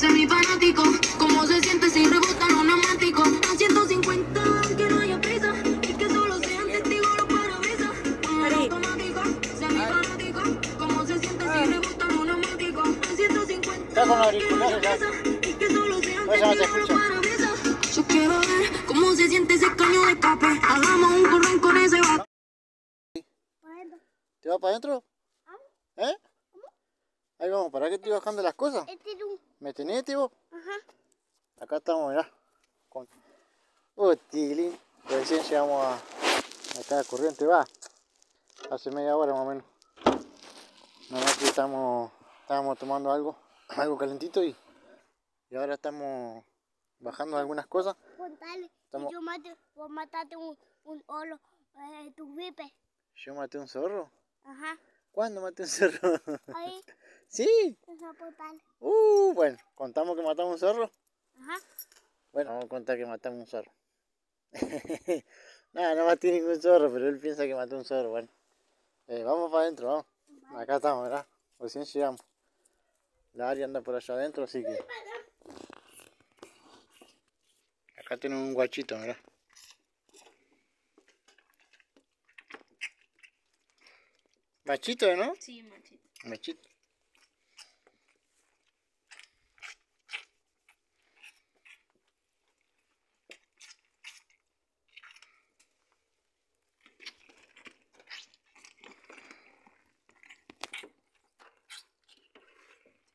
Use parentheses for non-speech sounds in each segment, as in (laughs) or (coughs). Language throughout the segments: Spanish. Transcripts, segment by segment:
semi fanático. ¿Cómo se siente si rebotan un neumático? A 150, que no haya prisa. Y que solo sean testigos los parabrisas. Un automático, semi fanático. ¿Cómo se siente si rebotan un neumático? A 150, Está con que no haya ya. prisa. Y que solo sean Pues testigos los parabrisas. Yo quiero ver cómo se siente ese caño de escape. Hagamos un corrón con ese vato. ¿Te va para adentro? ¿Eh? Ahí vamos, ¿para qué estoy bajando las cosas? Este es un... ¿Me tenés, tío? Ajá. Acá estamos, mirá. Con... Utilín. Recién llegamos a acá a Corriente, va. Hace media hora más o menos. Nada más que estamos, estábamos tomando algo, (clears throat) algo calentito y, y ahora estamos bajando algunas cosas. Contale. Estamos- Y yo mate, vos mataste un, un olo, eh, tu vipe. Yo maté un zorro. Ajá. ¿Cuándo maté un zorro? Ahí, (laughs) sí. esa portal. Uh, bueno, contamos que matamos un zorro. Ajá. Bueno, vamos a contar que matamos un zorro. (laughs) Nada, no maté ningún zorro, pero él piensa que mató un zorro. Bueno, Eh, vamos para adentro, vamos. Acá estamos, ¿verdad? Recién llegamos. La área anda por allá adentro, así que. Acá tenemos un guachito, ¿verdad? Machito, ¿no? Sí, machito. Machito.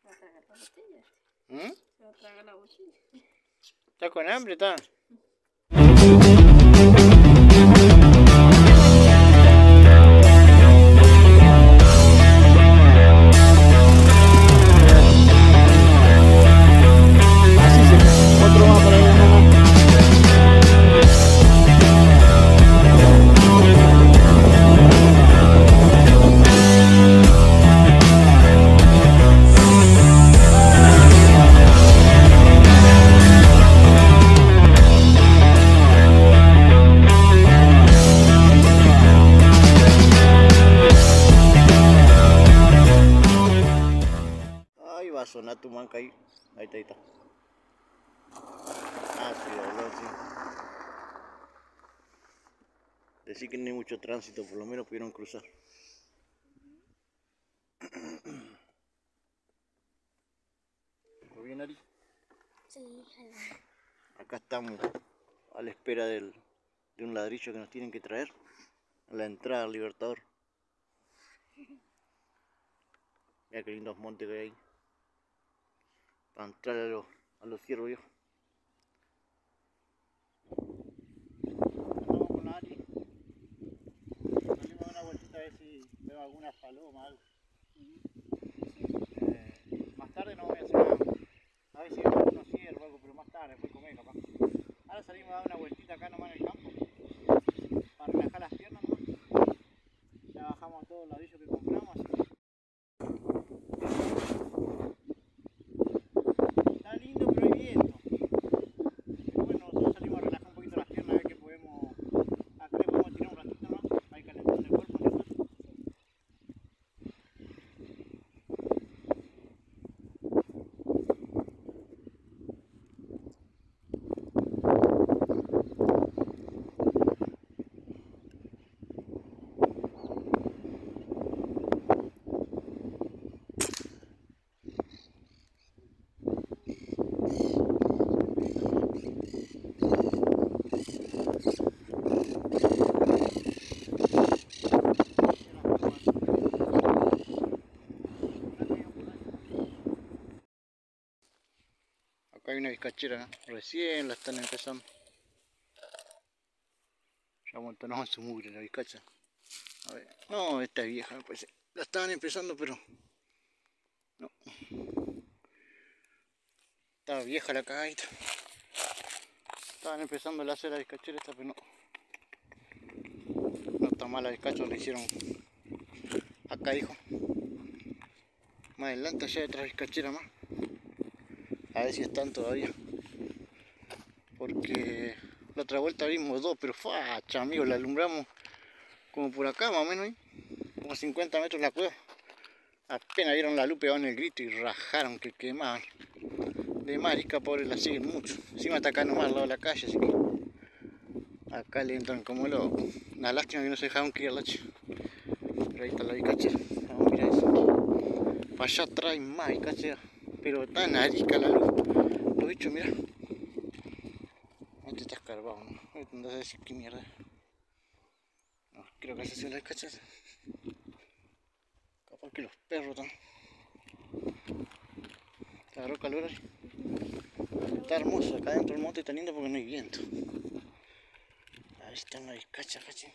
Va a tragar la botella. ¿Mm? Se va a tragar la botella. ¿Está con hambre, está? Por lo menos pudieron cruzar. (coughs) ¿Todo bien, Ari? Sí. Acá estamos a la espera del, de un ladrillo que nos tienen que traer a la entrada al Libertador. (coughs) Mira qué lindos montes que hay ahí. Para entrar a los, a los ciervos viejos. Andamos con la Ari. Salimos a dar una vueltita a ver si veo alguna paloma algo. Eh, más tarde no voy a hacer nada. A ver si veo algunos ciervos o algo, pero más tarde, después comer capaz. Ahora salimos a dar una vueltita acá nomás en el campo. Para relajar las piernas, ¿no? Ya bajamos todos los ladrillos que compramos. así que- Está lindo, pero hay viento. Pero bueno, nosotros salimos a relajar un poquito las piernas, a ver que podemos. Acá le podemos tirar un ratito más. Hay calentón del cuerpo, ¿cierto? Acá hay una bizcachera, ¿no? recién la están empezando. Ya amontonamos su mugre la bizcacha. A ver, no, esta es vieja parece. La estaban empezando, pero no. Estaba vieja la cagadita. Estaban empezando a hacer la bizcachera esta, pero no. No está bizcacha, la hicieron acá, hijo. Más adelante allá hay otra bizcachera más. A ver si están todavía. Porque la otra vuelta vimos dos, pero facha, amigos, la alumbramos como por acá más o menos, ¿eh? como 50 metros la cueva. Apenas vieron la luz pegaban el grito y rajaron que quemaban. de marisca, pobre, la siguen mucho. Encima está acá nomás al lado de la calle, así que acá le entran como loco. Una lástima que no se dejaron criar la chica. Pero ahí está la bicachera. Vamos, mira eso. Para allá hay más bicachera. Pero está arisca la luz. Los bichos, mira. Este está escarbado, ¿no? No sé decir qué mierda. No, creo que esa es la bicachera. Capaz que los perros están. Agarró calor ahí. Está hermoso, acá dentro del monte está lindo porque no hay viento. Ahí está una vizcacha, caché.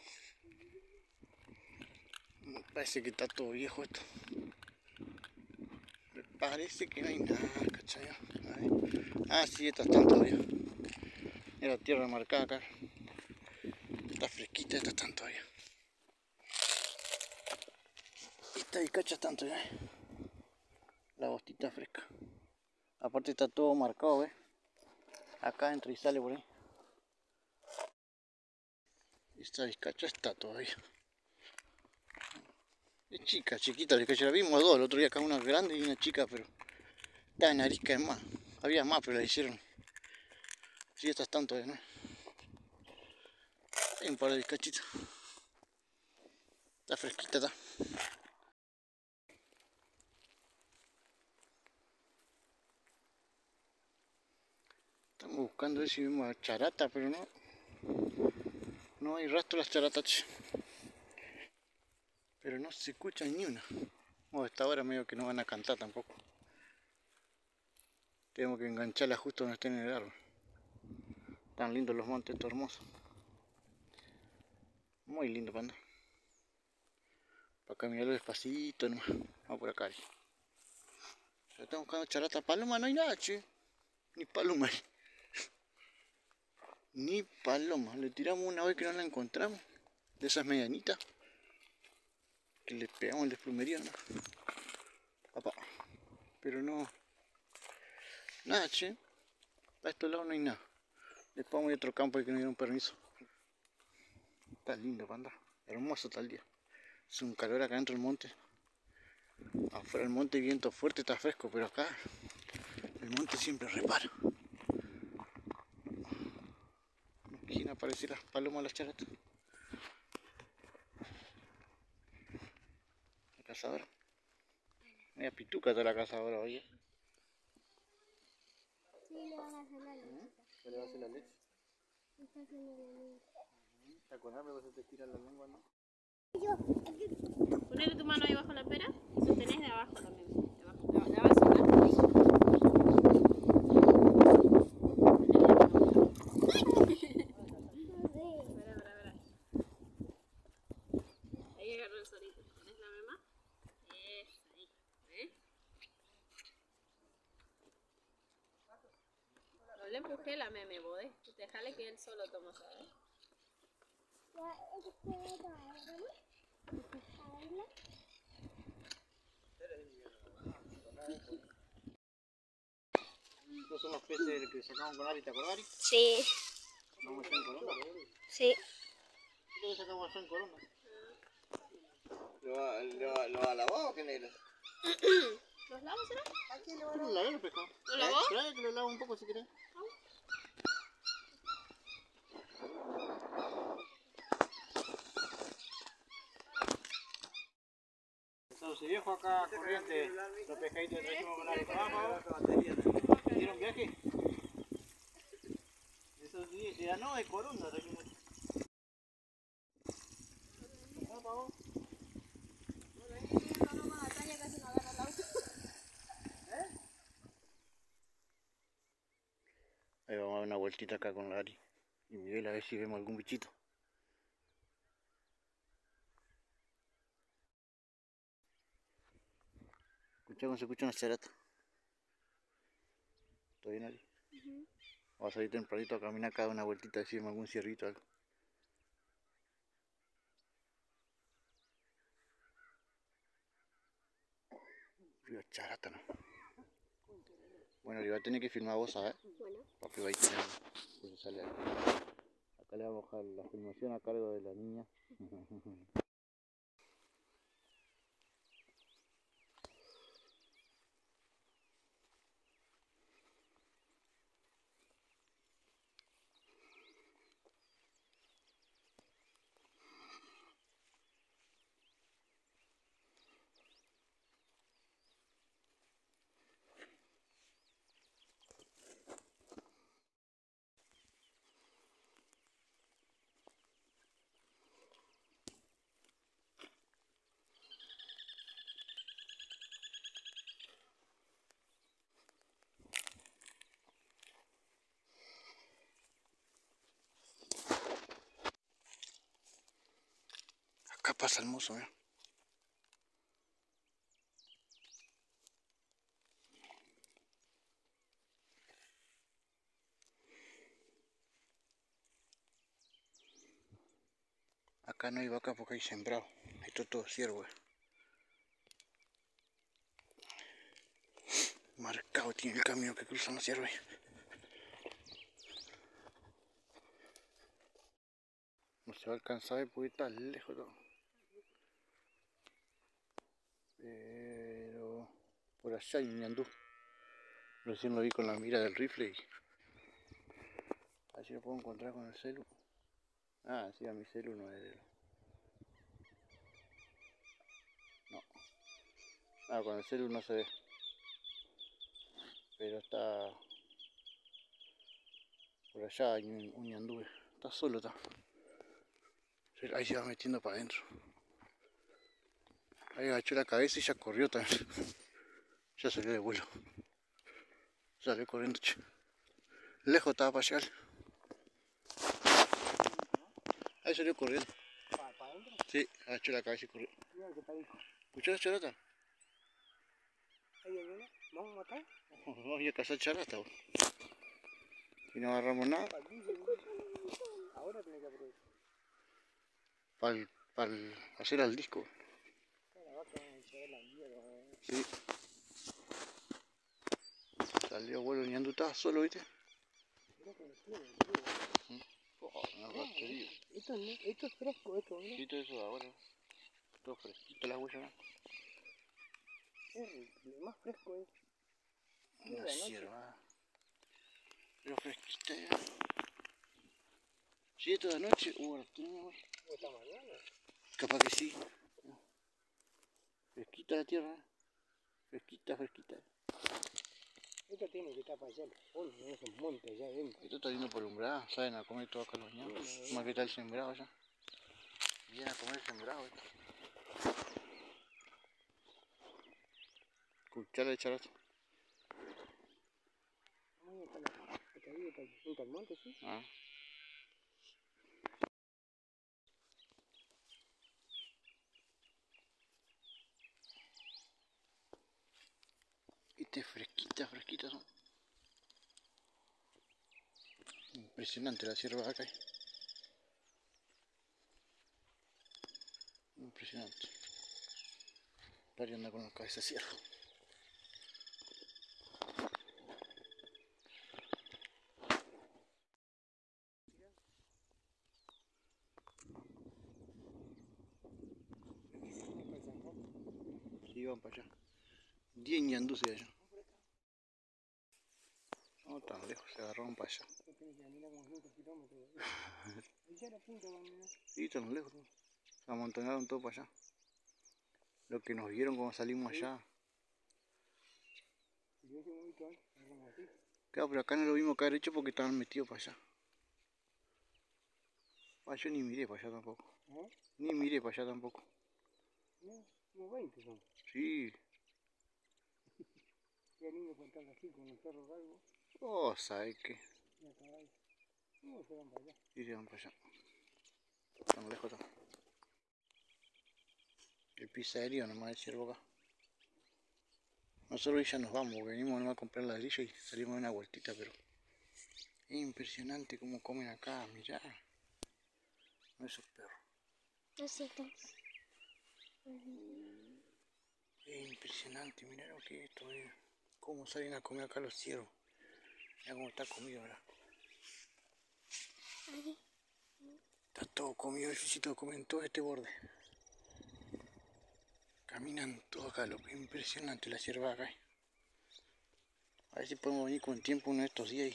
Me parece que está todo viejo esto. Parece que no hay nada, ¿cachai? Ah, sí, estas están todavía. Era tierra marcada acá. Está fresquita, estas están todavía. Estas vizcachas están todavía. ¿eh? La bostita fresca. Aparte está todo marcado, ¿ves? Acá entra y sale por ahí. Esta vizcacha está todavía. Es chica, chiquita la vizcacha. La vimos dos, el otro día acá una grande y una chica, pero está en arisca es más. Había más, pero la hicieron. Sí, estas todavía, ¿no? Hay un par de vizcachitas. Está fresquita, está. Estamos buscando ver si vemos a charata, pero no. No hay rastro de las charatas. Pero no se escucha ni una. Bueno, esta hora medio que no van a cantar tampoco. Tenemos que engancharla justo donde estén en el árbol. Tan lindos los montes, esto hermoso. Muy lindo panda. Para caminarlo despacito nomás. Vamos por acá. Ya estamos buscando charata. Paloma no hay nada, che. Ni paloma hay. (laughs) Ni paloma. Le tiramos una vez que no la encontramos. De esas medianitas. Le pegamos el desplumería. Papá. Pero no. Nada, che. Para estos lados no hay nada. Después vamos a a otro campo que nos dieron permiso. Está lindo para andar. Hermoso el día. Es un calor acá dentro del monte. Afuera del monte viento fuerte, está fresco, pero acá el monte siempre repara. ¿Quién aparece las palomas las charatas? Cazadora. Mira, pituca está la cazadora, oye. Sí, le van a hacer la leche. ¿Qué le va a hacer la leche? Está haciendo la leche. ¿Te acordás que se te tira la lengua, no? Ponele tu mano ahí bajo la pera y sostenés de abajo también. De abajo. La, la vas a sonar. No sé. Verá, verá, verá. Ahí agarró el solito. ¿Tenés la mema? Eso, ahí. ¿Eh? No le empujé la meme, bodé. Dejale que él solo toma, ¿sabes? Ya, ¿esto es otra vez, ¿no? A verla. Estos son los peces que sacamos con Ari, ¿te acordás, Ari? Sí, Sacamos allá en Corona. sí. ¿Qué lo sacamos allá en Corona? ¿Lo, ha- lo, lo ha lavado o qué negro? (clears throat) ¿Los lavos será? ¿Tú lo pescado? ¿Lo lavó? Trae que lo lavo un poco si querés. Entonces, viejo acá corriente, los pescaditos que trajimos con Ari. ¿Vamos? ¿Hicieron viaje? Eso sí, ya no, de Corona trajimos. ¿No, pavo? Ahí vamos a dar una vueltita acá con la Ari y Miguel a ver si vemos algún bichito. Escucha cómo se escucha una cerata. ¿Está bien, Ari? Vamos a salir tempranito a caminar acá una vueltita a ver si vemos algún cierrito o algo. Río Charata, ¿no? Bueno, le va a tener que filmar vos, ¿sabes? Bueno. Papi va a ir pues. Acá le vamos a dejar la filmación a cargo de la niña. (laughs) pasa el mozo, mira. Acá no hay vaca porque hay sembrado. Esto es todo ciervo. eh. Marcado tiene el camino que cruzan los ciervos. No se va a alcanzar porque está lejos todo. Pero por allá hay un ñandú. Recién lo vi con la mira del rifle y a ver si lo puedo encontrar con el celu. Ah, sí, a mi celu no es. No. Ah, con el celu no se ve. Pero está. Por allá hay un, un ñandú. Está solo, está. Ahí se va metiendo para adentro. Ahí agachó la cabeza y ya corrió también. Ya salió de vuelo. Salió corriendo. Lejos estaba para llegar. Ahí salió corriendo. ¿Para, para adentro? Sí, agachó la cabeza y corrió. Mira parijo. ¿Escuchó la charata? Ahí uno. ¿Vamos a matar? Vamos a ir a cazar charata. Y no agarramos nada Para. Ahora tenés que aprovechar. para hacer al disco. La vaca se ve la mierda. eh. Sí. Salió vuelo ñandú, estaba solo, ¿viste? Oh. Esto, no- esto es fresco, esto, mira. Sí, todo eso de ahora. Todo fresquito la huella, ¿no? Es lo más fresco es. Una sierva. Pero fresquita ya. Sí, toda la noche. Uh, la tenemos. ¿Cómo está mañana? Capaz que sí. Fresquita la tierra. Fresquita, fresquita. Esto tiene que estar para allá. Uy, no es un monte allá adentro. Esto está lindo por umbrada. Saben a comer todo acá los ñanos. Más que está el sembrado ya. Vienen a comer el sembrado esto. Cuchara de charato. Al monte, sí. Ah. Este fresquita, fresquita son. Impresionante la sierva acá. Impresionante. Dario anda con la cabeza cierra. Van para allá. 10 ñandús de allá. No tan lejos, se agarraron para allá. (laughs) Esto tiene que caminar como 5 kilómetros. Allá la punta, mamá. Sí, tan lejos. Se amontonaron todo para allá. Lo que nos vieron cuando salimos allá. Así. Claro, pero acá no lo vimos caer hecho porque estaban metidos para allá. Ah, yo ni miré para allá tampoco. ¿Eh? Ni miré para allá tampoco. No, como 20 son. Sí. (laughs) Qué lindo contar así con el perro galgo Oh, ¿sabes qué? y se van para allá. Y se van para allá. Tan lejos está. El pisaderío nomás el ciervo acá. Nosotros ya nos vamos, porque venimos nomás a comprar ladrillo y salimos de una vueltita, pero es impresionante cómo comen acá, mirá. No esos perros. Es impresionante, mirá lo que es esto, eh. Cómo salen a comer acá los ciervos. Mirá cómo está comido, ¿verdad? Ahí. Está todo comido, necesito comer en todo este borde. Caminan todo acá, lo que es impresionante la cierva acá. A ver si podemos venir con tiempo uno de estos días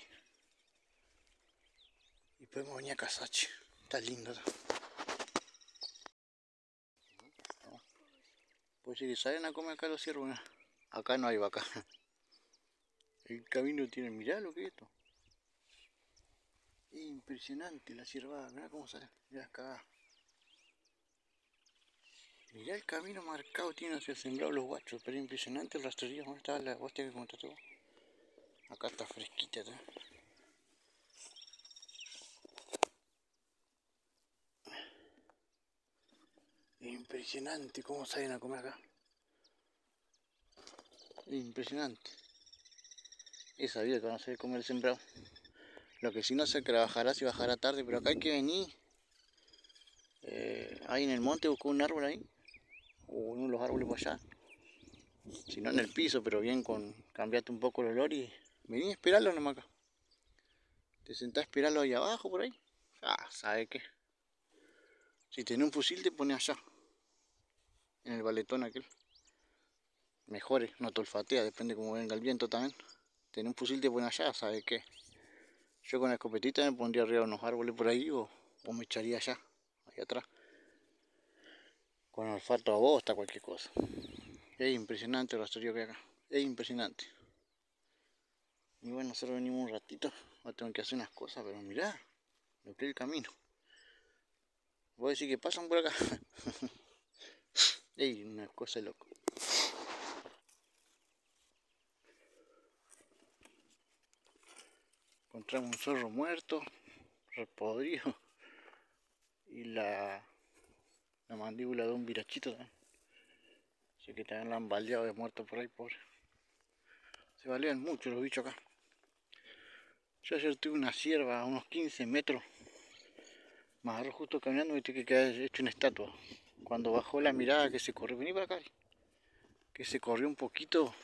y, y podemos venir a cazar, che. Está lindo. Pues si salen a comer acá los ciervos, acá no hay vaca. El camino tiene, mirá lo que es esto. Es impresionante la ciervada, mirá cómo sale, mirá acá. Mirá el camino marcado tiene hacia sembrado los guachos, pero impresionante el rastrerío, ¿dónde está la hostia que contaste vos? Acá está fresquita, ¿tá? Impresionante cómo salen a comer acá. Impresionante. Esa vida que van a saber comer sembrado. Lo que sí no sé que la bajará si bajará tarde, pero acá hay que venir. Eh, ahí en el monte buscó un árbol ahí. O uno de los árboles por allá. Si no en el piso, pero bien con cambiarte un poco el olor y vení a esperarlo nomás acá. Te sentás a esperarlo ahí abajo por ahí. Ah, ¿sabe qué? Si tenés un fusil te pones allá. En el baletón aquel. Mejores, no te olfatea, depende cómo venga el viento también. Tenés un fusil te pones allá, ¿sabe qué? Yo con la escopetita me pondría arriba de unos árboles por ahí o, o me echaría allá, ahí atrás. Con olfato a bosta, cualquier cosa. Es impresionante el rastrerío que hay acá. Es impresionante. Y bueno, nosotros venimos un ratito. Ahora tengo que hacer unas cosas, pero mirá, que es el camino. Voy a decir que pasan por acá. (laughs) Ey, una cosa de Encontramos un zorro muerto, repodrido. Y la, la mandíbula de un virachito también. Así que también la han baleado de muerto por ahí, pobre. Se balean mucho los bichos acá. Yo ayer tuve una cierva a unos 15 metros. Me agarró justo caminando y tuve que quedar hecho una estatua. Cuando bajó la mirada que se corrió, vení para acá. Que se corrió un poquito.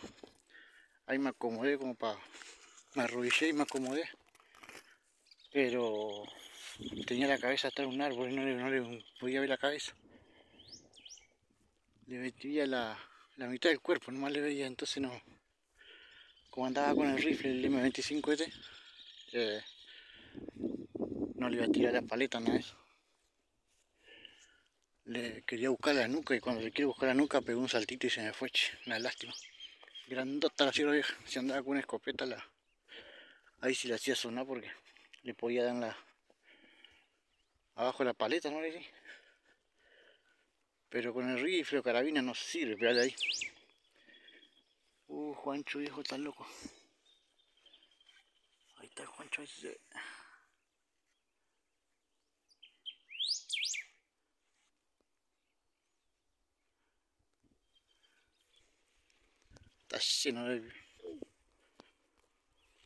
Ahí me acomodé como para... Me arrodillé y me acomodé. Pero tenía la cabeza de un árbol y no le, no le podía ver la cabeza. Le veía la, mitad del cuerpo, nomás le veía, entonces no. Como andaba con el rifle, el M25 eh, no le iba a tirar la paleta, nada eso. Le quería buscar la nuca y cuando le quiere buscar la nuca pegó un saltito y se me fue, una lástima. Grandota la sierra vieja, si andaba con una escopeta la... Ahí sí la hacía sonar porque le podía dar la... Abajo la paleta, ¿no? le Pero con el rifle o carabina no sirve, ahí. Uh, Juancho viejo está loco. Ahí está el Juancho ese. Está lleno de...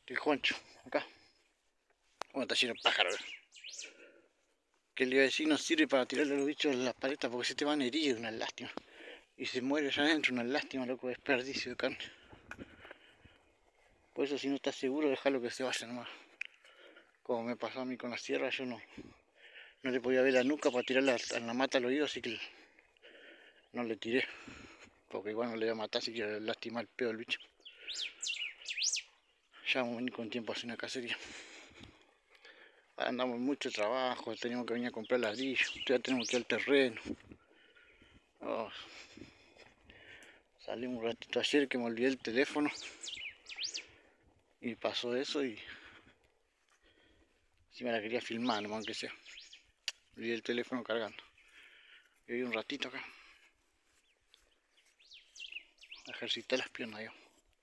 El Juancho, acá. Bueno, está lleno de pájaros. Que le iba a decir no sirve para tirarle a los bichos en las paletas porque se te van a herir, una lástima. Y se muere allá adentro, una lástima, loco, desperdicio de carne. Por eso si no estás seguro, déjalo que se vaya nomás. Como me pasó a mí con la sierra, yo no, no le podía ver la nuca para tirarla a la mata al oído, así que no le tiré. Porque igual no le voy a matar, así que lastimar el pedo al bicho. Ya vamos a venir con tiempo a una cacería. Andamos mucho trabajo, tenemos que venir a comprar ladrillos, ya tenemos que ir al terreno. Oh. Salí un ratito ayer que me olvidé el teléfono y pasó eso y si me la quería filmar nomás aunque sea. Olvidé el teléfono cargando. Y hoy un ratito acá. Ejercité las piernas yo.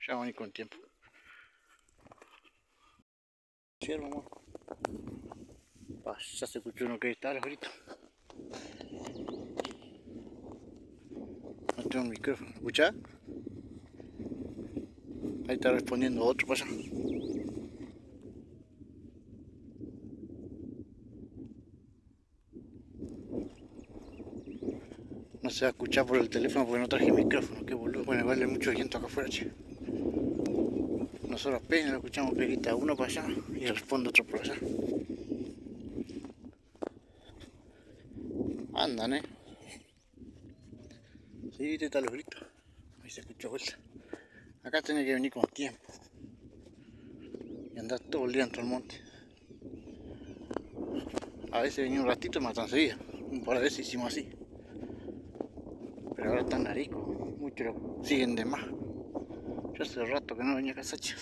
Ya voy con tiempo. Ciervo amor ya se escuchó uno que está los gritos no tengo micrófono ¿escuchás? Ahí está respondiendo otro allá. No se va a escuchar por el teléfono porque no traje micrófono, qué boludo. Bueno, vale mucho viento acá afuera. Nosotros apenas lo escuchamos que uno para allá y responde otro por allá. Andan, eh. Sí, te están los gritos. Ahí se escuchó vuelta. Acá tiene que venir con tiempo. Y andar todo el día dentro del monte. A veces venía un ratito y matan seguida. Un par de veces hicimos así. Pero ahora están naricos. Muchos siguen de más. Yo hace rato que no venía a Casacha.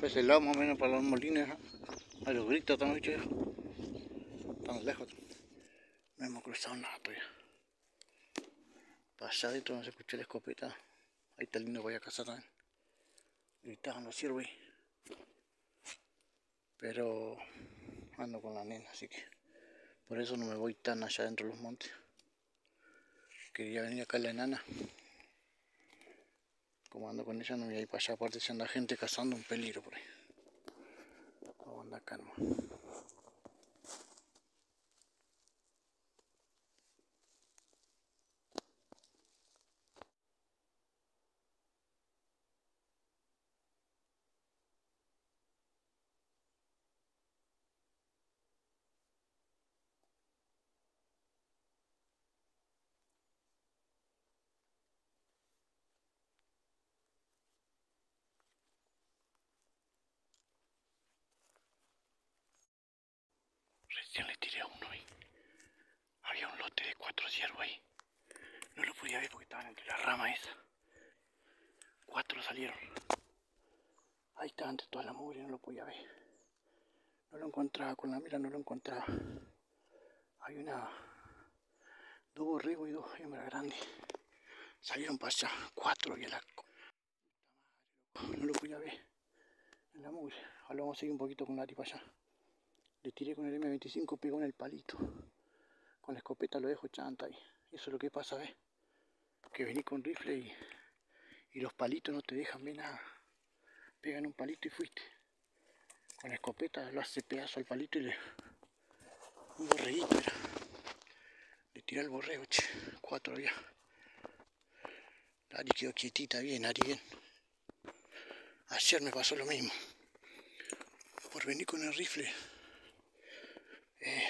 Pues el lado más o menos para los molinos, a los gritos estamos hechos. Estamos lejos. No hemos cruzado nada todavía. Allá adentro no se escuchó la escopeta. Ahí está lindo voy a cazar también. Gritaban los ahí. Pero ando con la nena, así que por eso no me voy tan allá dentro de los montes. Quería venir acá la enana. Como ando con ella no voy a ir para allá, aparte si anda gente cazando un peligro por ahí. Vamos a andar acá Recién le tiré a uno ahí. Había un lote de cuatro ciervos ahí. No lo podía ver porque estaban entre la rama esa. Cuatro salieron. Ahí estaba entre toda la mugre, no lo podía ver. No lo encontraba con la mira, no lo encontraba. Hay una. Dos borregos y dos hembras grandes. Salieron para allá. Cuatro y la. No lo podía ver. En la mugre. Ahora vamos a seguir un poquito con Ari para allá. Le tiré con el M25, pegó en el palito. Con la escopeta lo dejo chanta ahí. Eso es lo que pasa, ¿ves? Que vení con rifle y, y los palitos no te dejan ver nada. Pegan un palito y fuiste. Con la escopeta lo hace pedazo al palito y le... Un borreguito era. Le tiré al borrego, che. Cuatro había. Ari quedó quietita, bien, Ari, bien. Ayer me pasó lo mismo. Por venir con el rifle eh,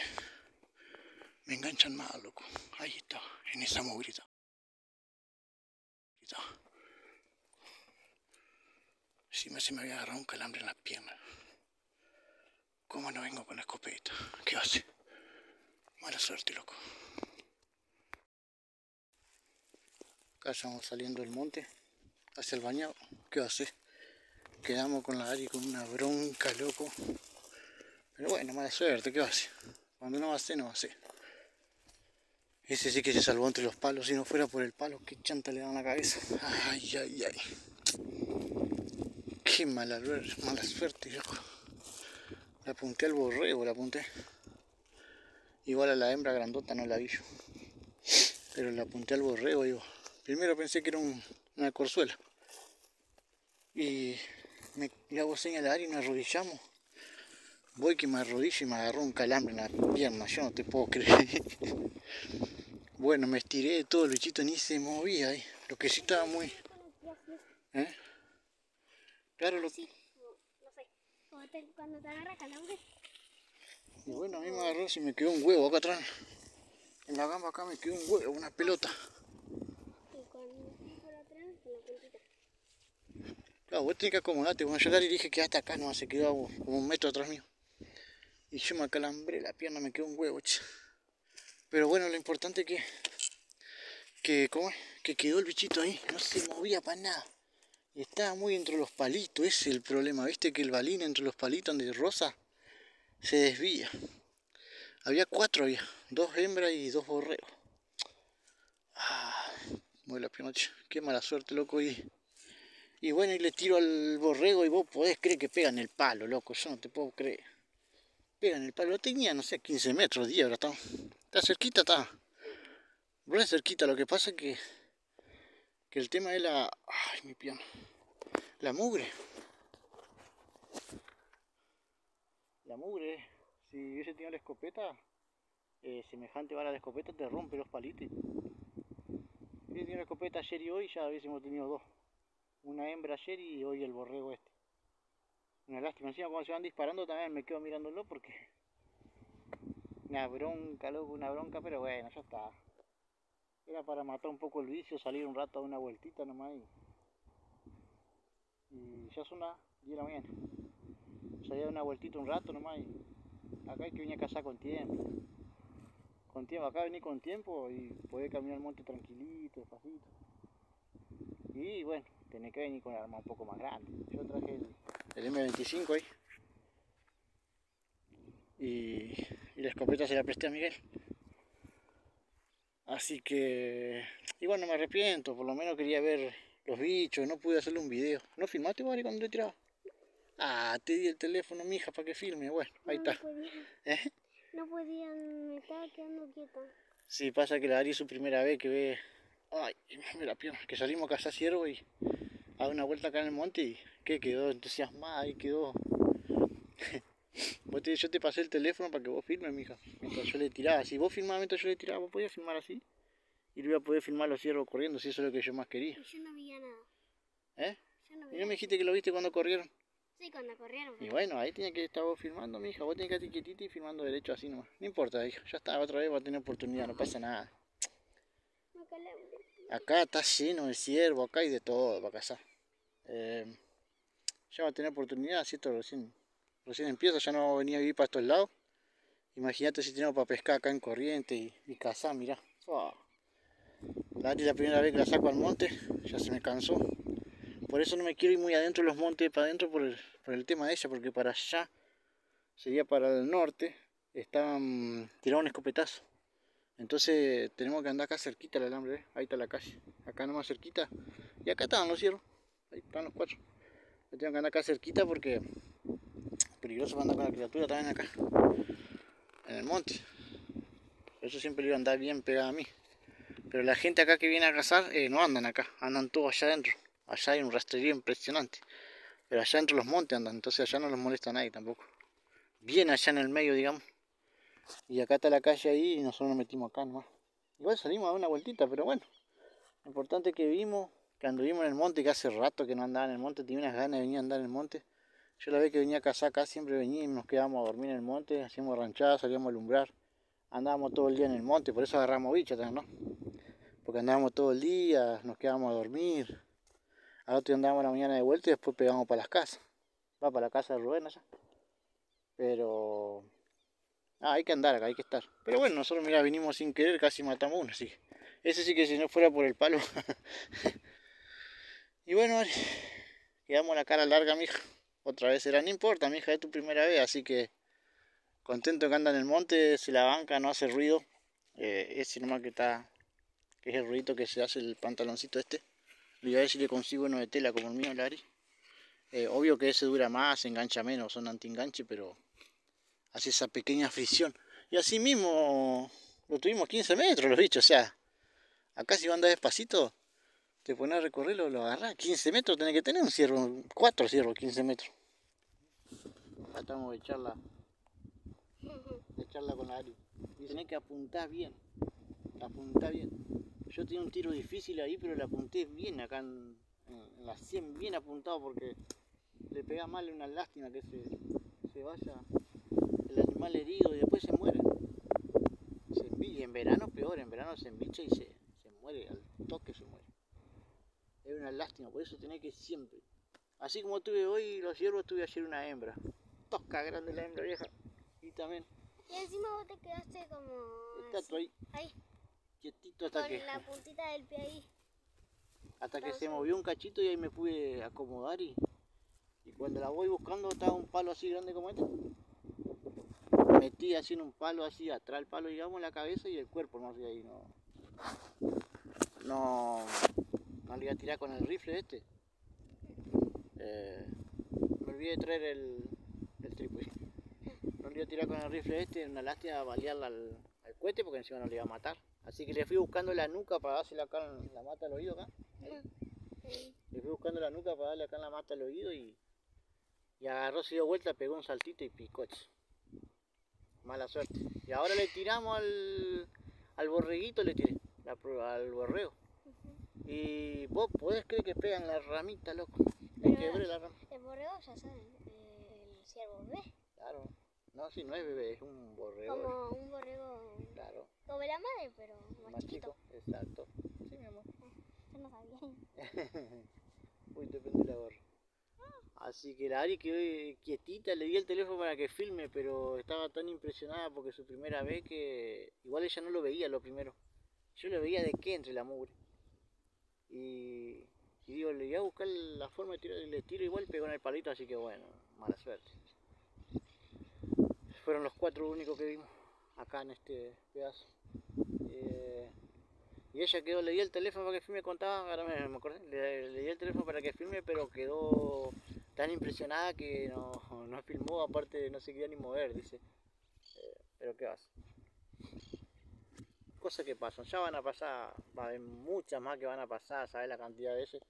me enganchan más, loco. Ahí está, en esa mugrita. Está. Encima se me había agarrado un calambre en la pierna. ¿Cómo no vengo con la escopeta? ¿Qué hace? Mala suerte, loco. Acá ya vamos saliendo del monte hacia el bañado. ¿Qué hace? Quedamos con la Ari con una bronca, loco. Pero bueno, mala suerte, ¿qué va a hacer? Cuando no va a hacer, no va a hacer. Ese sí que se salvó entre los palos, si no fuera por el palo, qué chanta le dan la cabeza. Ay, ay, ay. Qué mala, mala suerte, loco. La apunté al borrego, la apunté. Igual a la hembra grandota no la vi yo. Pero la apunté al borrego, digo. Primero pensé que era un- una corzuela. Y me, le hago señal a Ari y nos arrodillamos. Voy que me arrodillo y me agarró un calambre en la pierna, yo no te puedo creer. (laughs) Bueno, me estiré de todo, el bichito ni se movía ahí. Lo que sí estaba muy... ¿Eh? Claro, lo... Sí, no, sé. Cuando te, agarra calambre, y bueno, a mí me agarró si me quedó un huevo acá atrás. En la gamba acá me quedó un huevo, una pelota. y fui por atrás, con la puntita. Claro, vos tenés que acomodarte. Cuando yo le dije que hasta acá no se quedó como un metro atrás mío. Y yo me acalambré la pierna, me quedó un huevo. Pero bueno, lo importante que, que, ¿cómo es? que quedó el bichito ahí, no se movía para nada. Y estaba muy entre los palitos, ese es el problema, viste que el balín entre los palitos de rosa se desvía. Había cuatro, había, dos hembras y dos borregos. Ah, mueve la pierna, che. qué mala suerte, loco. Y, y bueno, y le tiro al borrego y vos podés creer que pega en el palo, loco, yo no te puedo creer. Pega en el palo, lo tenía, no sé, 15 metros, 10 ahora está. Está cerquita, está. Re cerquita, lo que pasa es que, que el tema es la... Ay, mi pierna. La mugre. La mugre, si hubiese tenido la escopeta, eh, semejante bala de escopeta te rompe los palitos. Si hubiese tenido la escopeta ayer y hoy ya hubiésemos tenido dos. Una hembra ayer y hoy el borrego este. Una lástima, encima cuando se van disparando también me quedo mirándolo porque... Una bronca, loco, una bronca, pero bueno, ya está. Era para matar un poco el vicio, salir un rato a una vueltita nomás y... Y ya son las 10 de la una vueltita un rato nomás y... Acá hay que venir a cazar con tiempo. Con tiempo, acá venir con tiempo y poder caminar el monte tranquilito, despacito. Y bueno, tenés que venir con el arma un poco más grande. Yo traje el, el M25 ahí. Y, y la escopeta se la presté a Miguel. Así que, igual no me arrepiento, por lo menos quería ver los bichos, no pude hacerle un video. ¿No filmaste, Mari, cuando te tiraba? Ah, te di el teléfono, mija, para que filme. Bueno, ahí no, está. No podía, ¿Eh? no podían, me estaba quedando quieta. Sí, pasa que la Ari es su primera vez que ve. Ay, me la pierna. Que salimos a cazar ciervo y a una vuelta acá en el monte y que quedó entusiasmada y quedó. (laughs) Vos te- yo te pasé el teléfono para que vos filmes, mija. Mientras yo le tiraba. Si vos filmabas mientras yo le tiraba, vos podías filmar así. Y lo iba a poder filmar los ciervos corriendo, si eso es lo que yo más quería. Y yo no veía nada. ¿Eh? Yo no ¿Y veía no me dijiste que lo viste cuando corrieron? Sí, cuando corrieron. Y pero- bueno, ahí tenía que estar vos filmando, mija. Vos tenés que estar quietita y filmando derecho así nomás. No importa, hija. Ya está, otra vez va a tener oportunidad, no pasa nada. Acá está lleno de ciervo, acá hay de todo para cazar. Eh, ya va a tener oportunidad, si esto recién, recién empieza, ya no venía a vivir para estos lados. Imagínate si tenemos para pescar acá en corriente y, cazar, mirá. La primera vez que la saco al monte, ya se me cansó. Por eso no me quiero ir muy adentro de los montes, para adentro por el, tema de ella, porque para allá, sería para el norte, estaban tirados un escopetazo. Entonces tenemos que andar acá cerquita el alambre, ¿ves? Ahí está la calle. Acá nomás cerquita. Y acá estaban los ciervos. Ahí están los cuatro. Yo tengo que andar acá cerquita porque es peligroso para andar con la criatura también acá. En el monte. Eso siempre iba a andar bien pegada a mí. Pero la gente acá que viene a cazar eh, no andan acá. Andan todos allá adentro. Allá hay un rastrerío impresionante. Pero allá entre los montes andan. Entonces allá no los molesta nadie tampoco. Bien allá en el medio, digamos. Y acá está la calle ahí y nosotros nos metimos acá nomás. Igual salimos a dar una vueltita, pero bueno. Lo importante es que vimos, que anduvimos en el monte, que hace rato que no andaba en el monte, tenía unas ganas de venir a andar en el monte. Yo la vez que venía a cazar acá siempre venía nos quedábamos a dormir en el monte, hacíamos ranchadas, salíamos a alumbrar. Andábamos todo el día en el monte, por eso agarramos también, ¿no? Porque andábamos todo el día, nos quedábamos a dormir. Al otro día andábamos la mañana de vuelta y después pegábamos para las casas. Va para la casa de Rubén allá. Pero Ah, hay que andar acá, hay que estar. Pero bueno, nosotros, mira, vinimos sin querer, casi matamos uno, así. Ese sí que si no fuera por el palo. (laughs) y bueno, quedamos la cara larga, mija. Otra vez será, no importa, mija, es tu primera vez, así que contento que anda en el monte, se la banca, no hace ruido. Eh, ese nomás que está, que es el ruidito que se hace el pantaloncito este. Voy a ver si le consigo uno de tela como el mío, Lari. Eh, obvio que ese dura más, engancha menos, son anti-enganche, pero hace esa pequeña fricción. Y así mismo lo tuvimos 15 metros los bichos, o sea, acá si andas despacito, te pones a recorrerlo, lo agarrás, 15 metros tenés que tener un ciervo, 4 ciervos, 15 metros. Tratamos de echarla, de echarla con la Ari. Tenés que apuntar bien, apuntar bien. Yo tenía un tiro difícil ahí, pero le apunté bien acá en, en la 100, bien apuntado porque le pega mal una lástima que se, se vaya el animal herido y después se muere. Se envilla, en verano peor, en verano se embicha y se, se muere, al toque se muere. Es una lástima, por eso tenés que siempre. Así como tuve hoy los hierros, tuve ayer una hembra. Tosca grande la hembra vieja. Y también Y encima vos te quedaste como. está tú ahí, Ahí, quietito hasta con que, la puntita del pie ahí. hasta que se movió un cachito y ahí me pude acomodar y, y cuando la voy buscando estaba un palo así grande como este. Metí así en un palo así, atrás el palo digamos la cabeza y el cuerpo no sé ahí no. No, no le iba a tirar con el rifle este. Eh, me olvidé de traer el, el trípode. No le iba a tirar con el rifle este, una lástima balearla al, al cohete porque encima no le iba a matar. Así que le fui buscando la nuca para dársela acá en la mata al oído acá. Le fui buscando la nuca para darle acá en la mata al oído y, y agarró, se dio vuelta, pegó un saltito y picoche. Mala suerte. Y ahora le tiramos al, al borreguito, le tiré, al borrego. Y vos podés creer que pegan la ramita, loco. Pero- quebré la rama. El borrego ya saben, eh, el ciervo bebé. Claro. No, si no es bebé, es un borrego. Como un borrego. Claro, Como la madre, pero más, más chiquito. chico. Exacto. Sí, mi amor. Yo no sabía. (laughs) Uy, te prendí la gorra. Así que la Ari quedó eh, quietita, le di el teléfono para que filme, pero estaba tan impresionada porque su primera vez que igual ella no lo veía lo primero. Yo lo veía de qué entre la mugre. Y, digo, le voy a buscar la forma de tirar, le tiro igual pegó en el palito, así que bueno, mala suerte. Fueron los cuatro únicos que vimos acá en este pedazo. Eh, Y ella quedó, le di el teléfono para que filme, contaba, ahora me, me acordé, le, di el teléfono para que filme, pero quedó tan impresionada que no, no filmó, aparte no se quería ni mover, dice. Eh, pero qué vas. Cosas que pasan, ya van a pasar, va a haber muchas más que van a pasar, ¿sabes la cantidad de veces?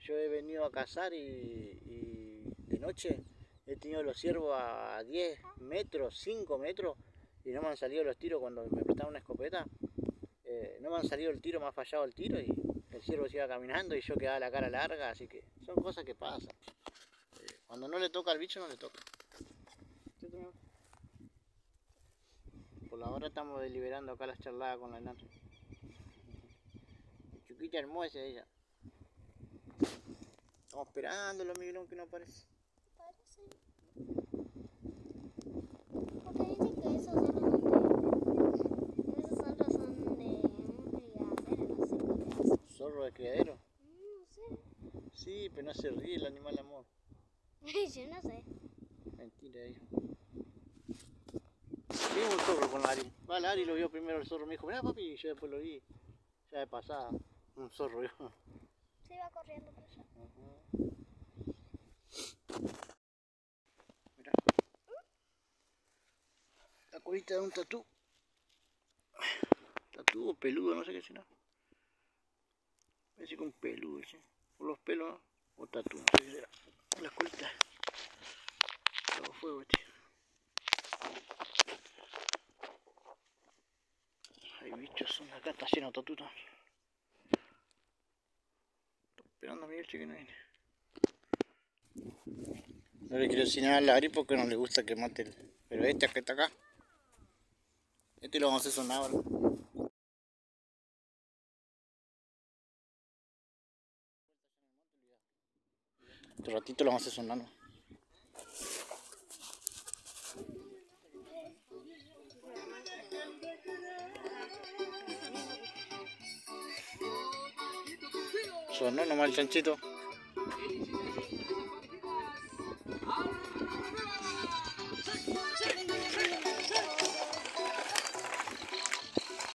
Yo he venido a cazar y, de noche he tenido los ciervos a 10 metros, 5 metros y no me han salido los tiros cuando me prestaron una escopeta. Eh, no me han salido el tiro, me ha fallado el tiro y el ciervo se iba caminando y yo quedaba la cara larga, así que son cosas que pasan. Eh, cuando no le toca al bicho, no le toca. Por la hora estamos deliberando acá las charladas con la enana. Chiquita hermosa ella. Estamos esperando los migrón que no aparece. Parece. Porque dicen que esos zorros son de. Esos zorros son de un criadero, no sé qué es. Zorro de criadero. Mm, No sé. Sí, pero no se ríe el animal amor. (laughs) Yo no sé. Mentira ella. Vi un zorro con Ari. Va, la Ari lo vio primero el zorro, me dijo, mirá papi, y yo después lo vi. Ya de pasada. Un zorro yo. Se iba corriendo por allá. Mirá. La colita de un tatú. Tatú o peludo, no sé qué será. Parece que un peludo, ¿sí? Por los pelos, ¿no? O tatú, no sé qué será. La colita. Todo fuego, este. Bichos, acá está lleno de. Estoy esperando a Miguel, que no viene. No le quiero enseñar a Lari porque no le gusta que mate el... Pero este que está acá. Este lo vamos a hacer sonar ahora. Este ratito lo vamos a hacer sonar. Sonó nomás el chanchito.